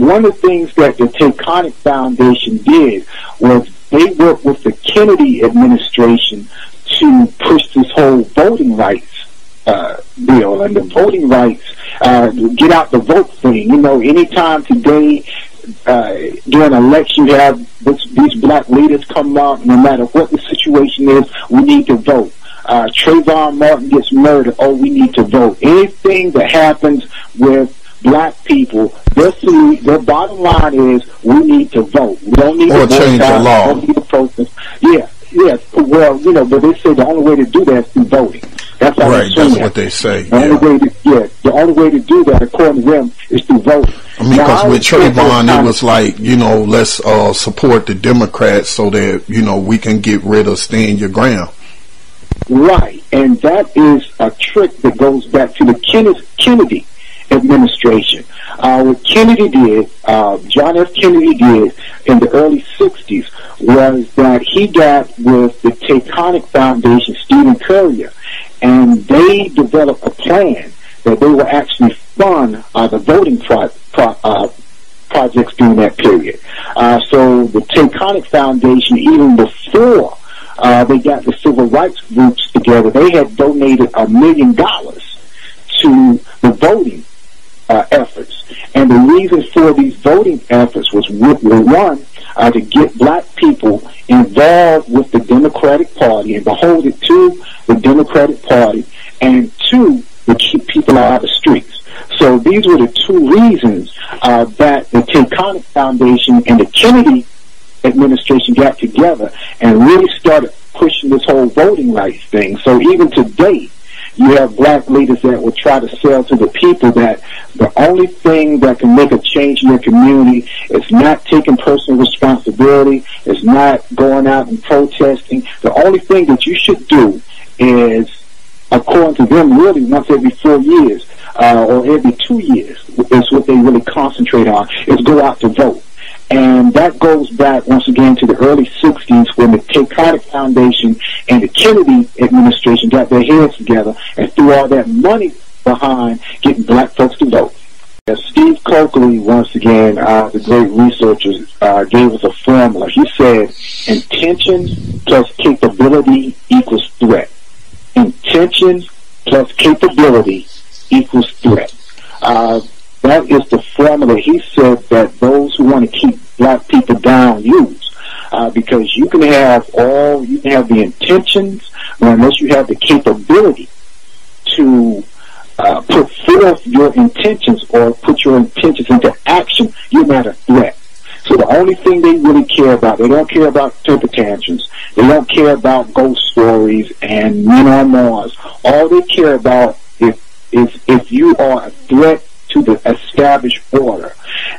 um, one of the things that the Taconic Foundation did was they worked with the Kennedy administration to push this whole voting rights uh, bill and the voting rights, uh, get out the vote thing. You know, anytime today uh, during election, you have this, these black leaders come up, no matter what the situation is, we need to vote. Uh, Trayvon Martin gets murdered, oh, we need to vote. Anything that happens with black people, their, their bottom line is we need to vote. We don't need or to change the law. Don't need to protest. Yeah, yeah. Well, you know, but they say the only way to do that is through voting. That's how Right, that's say what they say. The Yeah. only way to yeah, the only way to do that, according to them, is through voting. I mean, because with Trayvon, it was like, you know, let's uh, support the Democrats so that, you know, we can get rid of stand your ground. Right, and that is a trick that goes back to the Kennedy, Kennedy administration. Uh, what Kennedy did, uh, John F. Kennedy did in the early 60s was that he got with the Taconic Foundation, Stephen Currier, and they developed a plan that they will actually fund uh, the voting pro- pro- uh, projects during that period. Uh, so the Taconic Foundation, even before uh, they got the civil rights groups together, they had donated a million dollars to the voting uh, efforts. And the reason for these voting efforts was, one, uh, to get black people involved with the Democratic Party and beholden to the Democratic Party, and two, to keep people out of the streets. So these were the two reasons uh, that the Taconic Foundation and the Kennedy administration got together and really started pushing this whole voting rights thing. So even today, you have black leaders that will try to sell to the people that the only thing that can make a change in your community is not taking personal responsibility, is not going out and protesting. The only thing that you should do is, according to them, really once every four years uh, or every two years is what they really concentrate on, is go out to vote. And that goes back once again to the early 60s when the Taconic Foundation and the Kennedy administration got their heads together and threw all that money behind getting black folks to vote. Steve Cokely, once again, uh, the great researcher, uh, gave us a formula. He said, intention plus capability equals threat. Intention plus capability equals threat. Uh, that is the formula he said that those want to keep black people down use. Uh, because you can have all, you can have the intentions, but unless you have the capability to uh, put forth your intentions or put your intentions into action, you're not a threat. So the only thing they really care about, they don't care about temper tantrums. They don't care about ghost stories and men on Mars. All they care about is, is if you are a threat to the established order.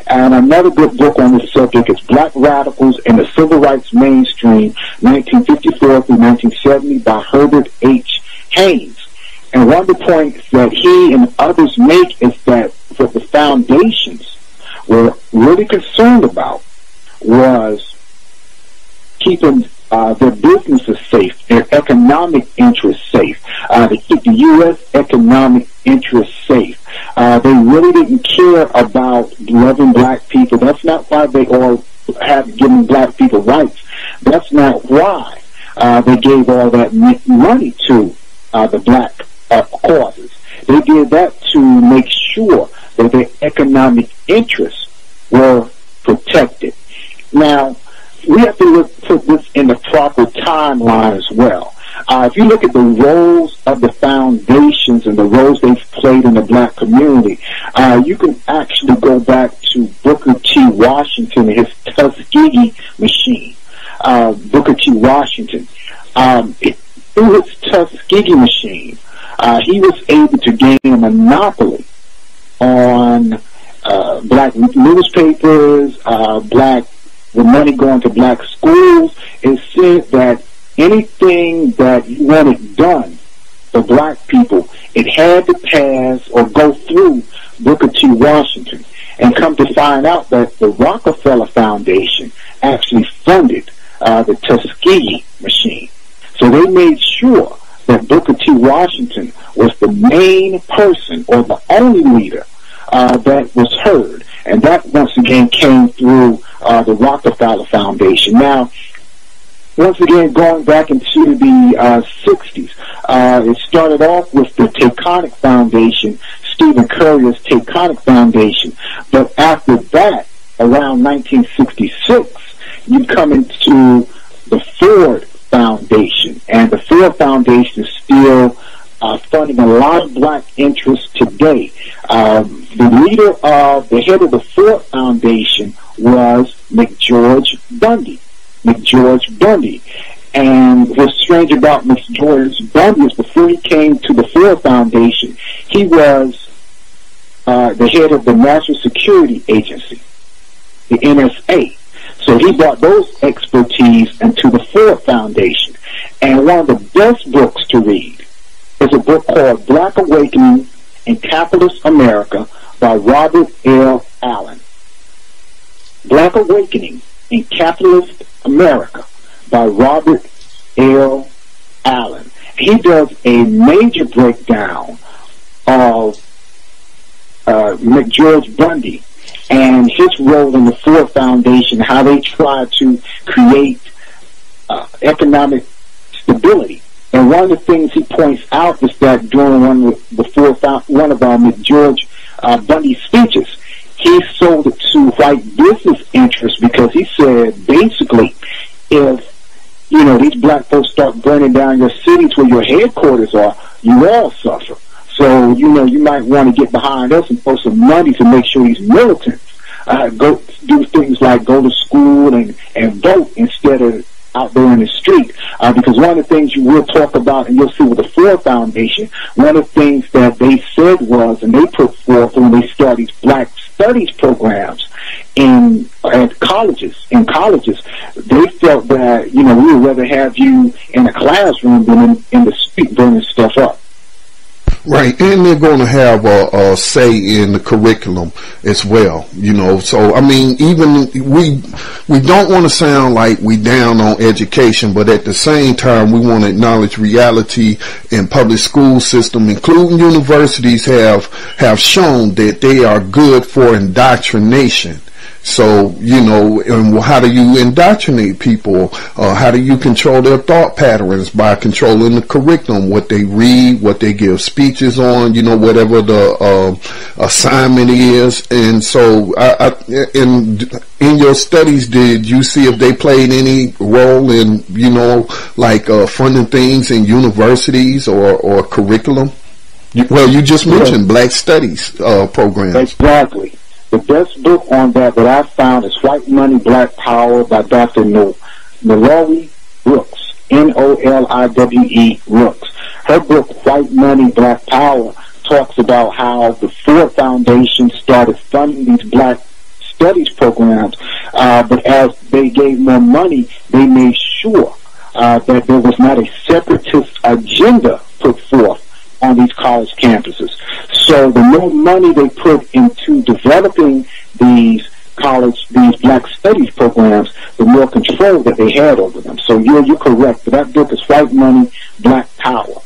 And another good book on this subject is Black Radicals in the Civil Rights Mainstream, 1954 through 1970 by Herbert H. Haines. And one of the points that he and others make is that what the foundations were really concerned about was keeping uh, their businesses safe, their economic interests safe, uh, to keep the U.S. economic interests safe. Uh, they really didn't care about loving black people. That's not why they all have given black people rights. That's not why uh, they gave all that money to uh, the black uh, causes. They did that to make sure that their economic interests were protected. Now, we have to look, put this in the proper timeline as well. Uh, if you look at the roles of the foundations and the roles they've played in the black community, uh, you can actually go back to Booker T. Washington and his Tuskegee machine. Uh, Booker T. Washington, um, it, through his Tuskegee machine, uh, he was able to gain a monopoly on uh, black newspapers, uh, black the money going to black schools. It said that anything that you wanted done for black people, it had to pass or go through Booker T. Washington. And come to find out that the Rockefeller Foundation actually funded uh, the Tuskegee machine. So they made sure that Booker T. Washington was the main person or the only leader uh, that was heard. And that once again came through uh, the Rockefeller Foundation. Now, once again, going back into the uh, 60s, uh, it started off with the Taconic Foundation, Stephen Currier's Taconic Foundation. But after that, around 1966, you come into the Ford Foundation. And the Ford Foundation is still uh, funding a lot of black interests today. Um, the leader of, the head of the Ford Foundation was McGeorge Bundy. McGeorge Bundy. And what's strange about McGeorge Bundy is before he came to the Ford Foundation, he was uh, the head of the National Security Agency, the NSA. So he brought those expertise into the Ford Foundation. And one of the best books to read is a book called Black Awakening in Capitalist America by Robert L. Allen. Black Awakening in Capitalist America by Robert L. Allen. He does a major breakdown of uh, McGeorge Bundy and his role in the Ford Foundation, how they try to create uh, economic stability. And one of the things he points out is that during one of one of um, George uh, Bundy's speeches, he sold it to white business interests because he said basically, if you know these black folks start burning down your cities where your headquarters are, you all suffer. So, you know, you might want to get behind us and throw some money to make sure these militants uh, go do things like go to school and, and vote instead of out there in the street. Uh, because one of the things you will talk about, and you'll see with the Ford Foundation, one of the things that they said was, and they put forth when they started black studies programs in at colleges, in colleges, they felt that, you know, we would rather have you in a classroom than in, in the street burning stuff up. Right, and they're going to have a, a, say in the curriculum as well. You know, so I mean, even we we don't want to sound like we down on education, but at the same time, we want to acknowledge reality in public school system, including universities, have have shown that they are good for indoctrination. So, you know, and how do you indoctrinate people? Uh, how do you control their thought patterns by controlling the curriculum, what they read, what they give speeches on, you know, whatever the uh, assignment is. And so, I, I, in in your studies, did you see if they played any role in, you know, like uh, funding things in universities or or curriculum? well, you just mentioned yeah. Black Studies uh, programs. Exactly. The best book on that that I found is White Money, Black Power by Dr. No- Noliwe Brooks. N-O-L-I-W-E Brooks. Her book, White Money, Black Power, talks about how the Ford Foundation started funding these black studies programs, uh, but as they gave more money, they made sure uh, that there was not a separatist agenda put forth on these college campuses. So the more money they put into developing these college, these black studies programs, the more control that they had over them. So you're, you're correct. That book is White Money, Black Power.